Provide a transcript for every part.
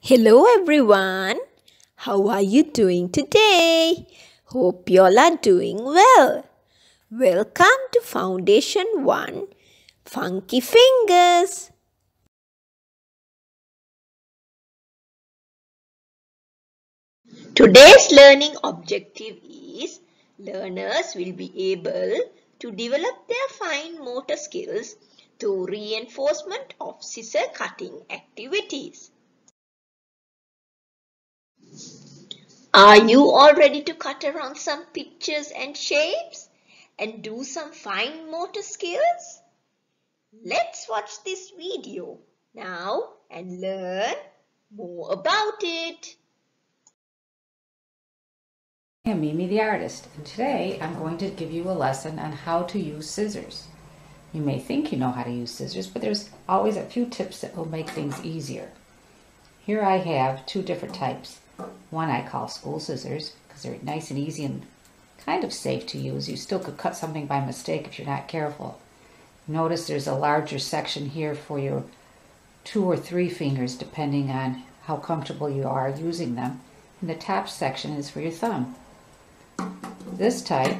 Hello everyone. How are you doing today? Hope you all are doing well. Welcome to Foundation 1 Funky Fingers. Today's learning objective is learners will be able to develop their fine motor skills through reinforcement of scissor cutting activities. Are you all ready to cut around some pictures and shapes and do some fine motor skills? Let's watch this video now and learn more about it. I'm Mimi the artist and today I'm going to give you a lesson on how to use scissors. You may think you know how to use scissors, but there's always a few tips that will make things easier. Here I have two different types. One I call school scissors because they're nice and easy and kind of safe to use. You still could cut something by mistake if you're not careful. Notice there's a larger section here for your two or three fingers depending on how comfortable you are using them. And the top section is for your thumb. This type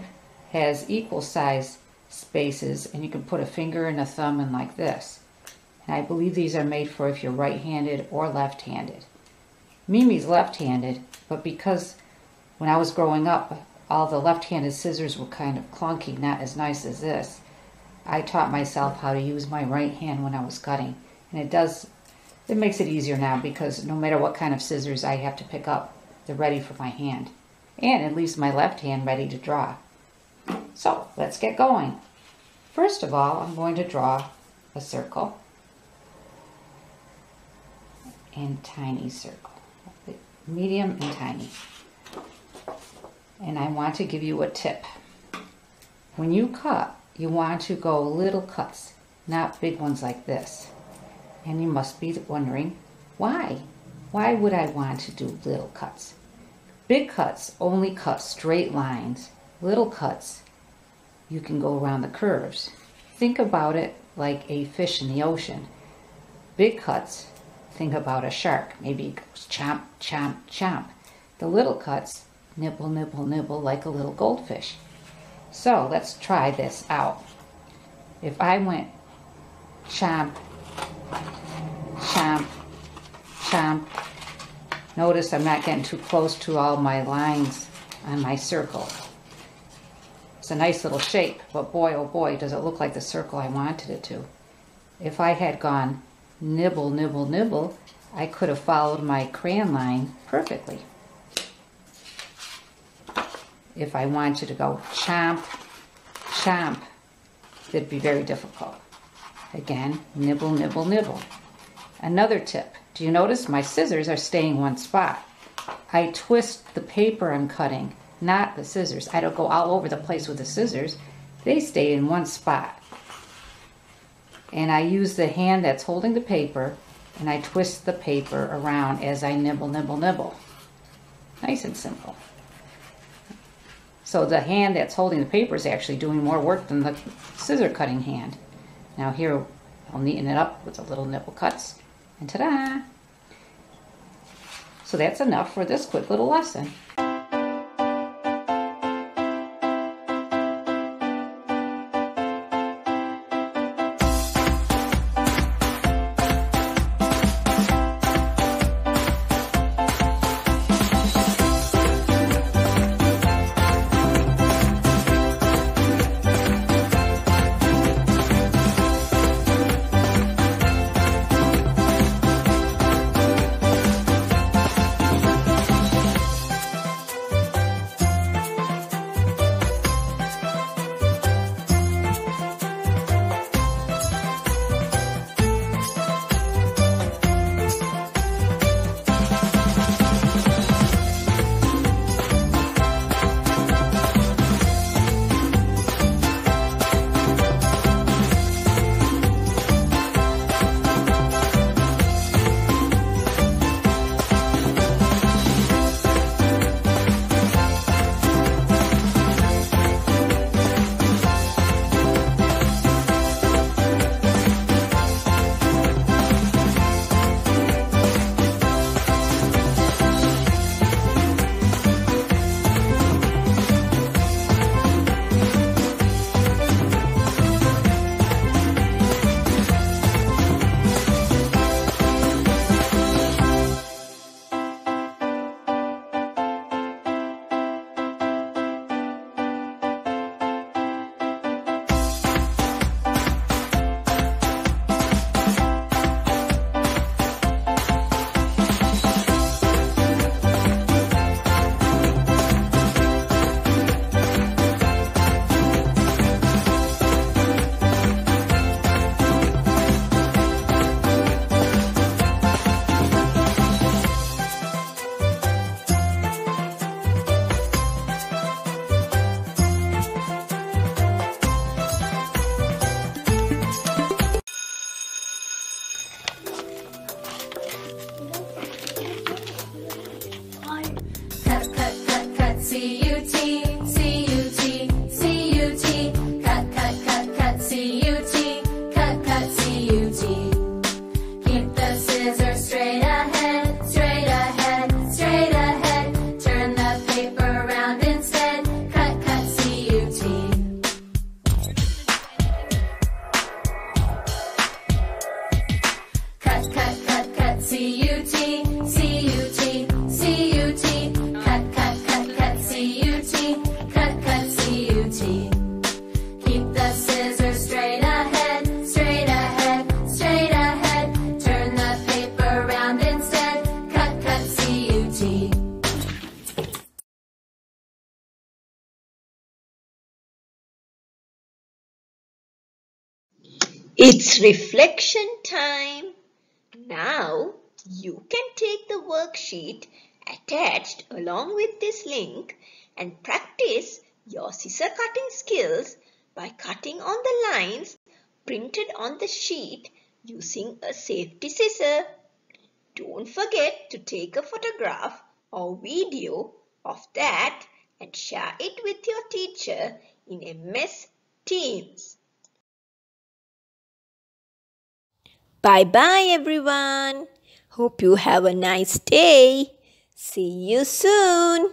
has equal size spaces and you can put a finger and a thumb in like this. And I believe these are made for if you're right-handed or left-handed. Mimi's left-handed, but because when I was growing up, all the left-handed scissors were kind of clunky, not as nice as this. I taught myself how to use my right hand when I was cutting. And it does, it makes it easier now because no matter what kind of scissors I have to pick up, they're ready for my hand. And it leaves my left hand ready to draw. So let's get going. First of all, I'm going to draw a circle and tiny circle medium and tiny. And I want to give you a tip. When you cut, you want to go little cuts, not big ones like this. And you must be wondering, why? Why would I want to do little cuts? Big cuts only cut straight lines. Little cuts, you can go around the curves. Think about it like a fish in the ocean. Big cuts think about a shark. Maybe it goes chomp, chomp, chomp. The little cuts nibble, nibble, nibble like a little goldfish. So let's try this out. If I went chomp, chomp, chomp, notice I'm not getting too close to all my lines on my circle. It's a nice little shape, but boy, oh boy, does it look like the circle I wanted it to. If I had gone nibble, nibble, nibble, I could have followed my crayon line perfectly. If I wanted to go chomp, chomp, it'd be very difficult. Again, nibble, nibble, nibble. Another tip, do you notice my scissors are staying one spot? I twist the paper I'm cutting, not the scissors. I don't go all over the place with the scissors. They stay in one spot and I use the hand that's holding the paper and I twist the paper around as I nibble, nibble, nibble. Nice and simple. So the hand that's holding the paper is actually doing more work than the scissor cutting hand. Now here, I'll neaten it up with a little nibble cuts, and ta-da! So that's enough for this quick little lesson. It's reflection time. Now you can take the worksheet attached along with this link and practice your scissor cutting skills by cutting on the lines printed on the sheet using a safety scissor. Don't forget to take a photograph or video of that and share it with your teacher in MS Teams. Bye bye everyone. Hope you have a nice day. See you soon.